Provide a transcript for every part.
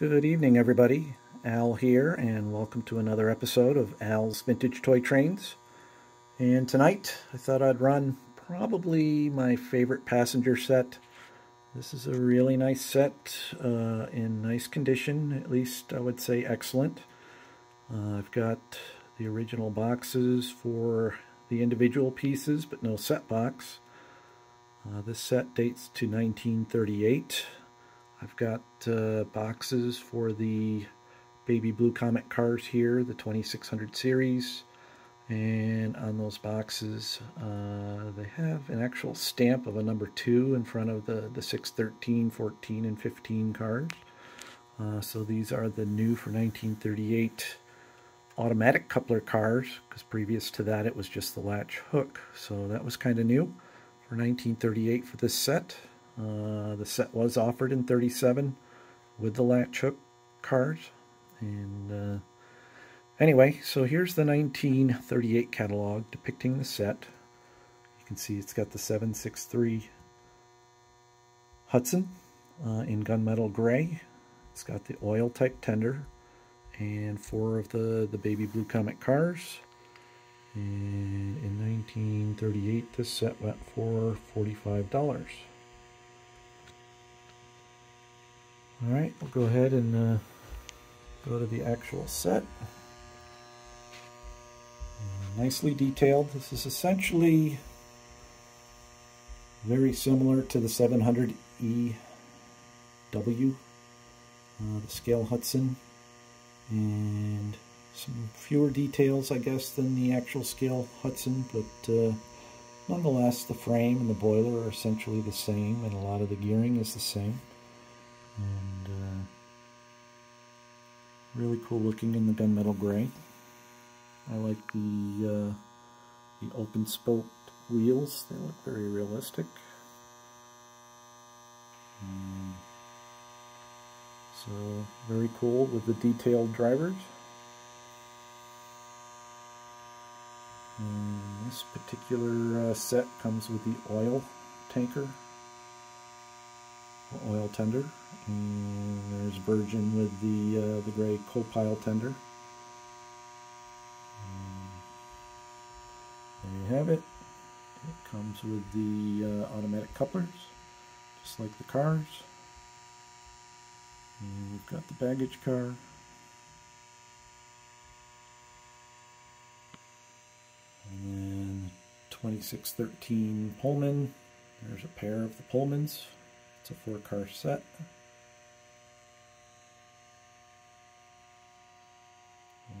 Good evening, everybody. Al here, and welcome to another episode of Al's Vintage Toy Trains. And tonight, I thought I'd run probably my favorite passenger set. This is a really nice set, uh, in nice condition, at least I would say excellent. Uh, I've got the original boxes for the individual pieces, but no set box. Uh, this set dates to 1938. I've got uh, boxes for the Baby Blue Comet cars here, the 2600 series. And on those boxes, uh, they have an actual stamp of a number 2 in front of the, the 6, 13, 14, and 15 cars. Uh, so these are the new for 1938 automatic coupler cars, because previous to that it was just the latch hook. So that was kind of new for 1938 for this set. Uh, the set was offered in 37 with the latch hook cars. And uh, anyway, so here's the 1938 catalog depicting the set. You can see it's got the 763 Hudson uh, in gunmetal gray. It's got the oil type tender and four of the, the baby blue comet cars. And in 1938, this set went for $45. All right, we'll go ahead and uh, go to the actual set. Nicely detailed. This is essentially very similar to the 700 EW, uh, the scale Hudson, and some fewer details, I guess, than the actual scale Hudson, but uh, nonetheless, the frame and the boiler are essentially the same, and a lot of the gearing is the same and uh, really cool looking in the gunmetal gray. I like the uh, the open spoke wheels; they look very realistic. Um, so very cool with the detailed drivers. And this particular uh, set comes with the oil tanker oil tender. And there's Virgin with the uh, the gray coal pile tender. And there you have it. It comes with the uh, automatic couplers, just like the cars. And we've got the baggage car. And then 2613 Pullman. There's a pair of the Pullmans. It's a four car set.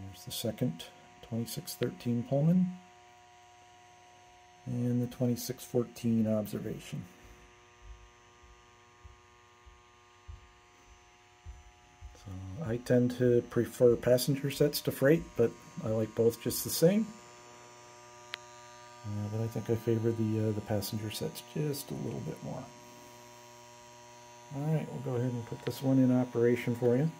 There's the second 2613 Pullman and the 2614 observation. So I tend to prefer passenger sets to freight, but I like both just the same. Uh, but I think I favor the uh, the passenger sets just a little bit more. We'll go ahead and put this one in operation for you.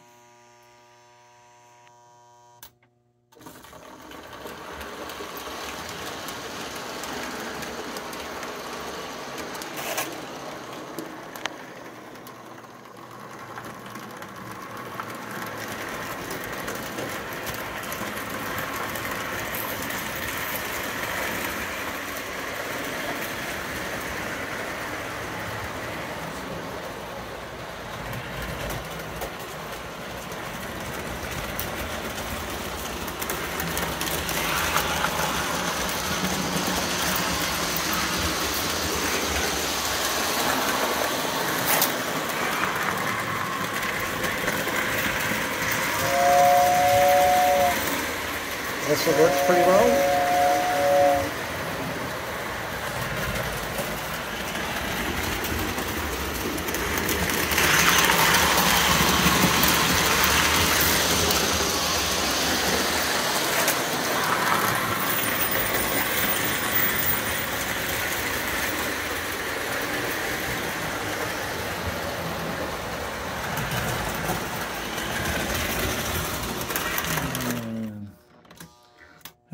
This works pretty well.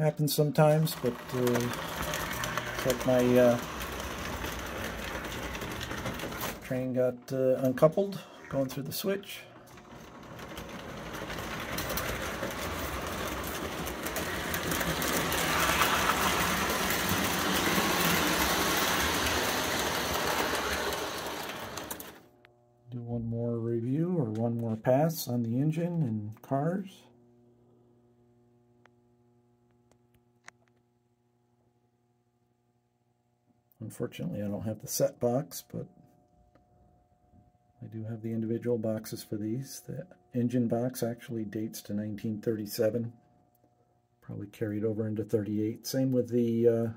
happens sometimes, but uh, it's like my uh, train got uh, uncoupled going through the switch. Do one more review or one more pass on the engine and cars. Unfortunately, I don't have the set box, but I do have the individual boxes for these. The engine box actually dates to 1937. Probably carried over into 38. Same with the uh,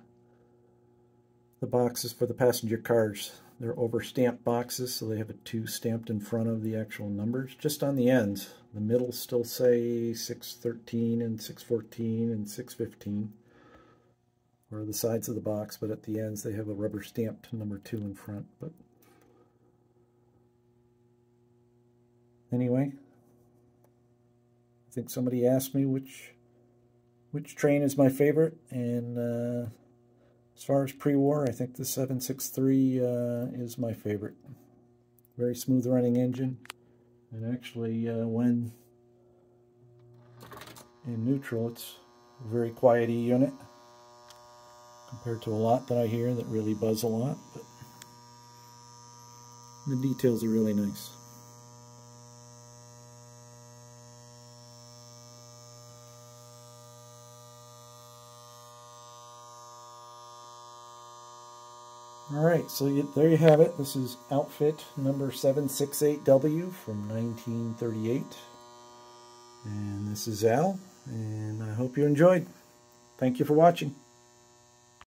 the boxes for the passenger cars. They're over stamped boxes, so they have a 2 stamped in front of the actual numbers. Just on the ends. The middle still say 613 and 614 and 615 or the sides of the box, but at the ends they have a rubber stamped number 2 in front. But Anyway, I think somebody asked me which which train is my favorite, and uh, as far as pre-war, I think the 763 uh, is my favorite. Very smooth running engine, and actually uh, when in neutral, it's a very quiet unit compared to a lot that I hear that really buzz a lot, but the details are really nice. All right, so you, there you have it. This is outfit number 768W from 1938. And this is Al, and I hope you enjoyed. Thank you for watching.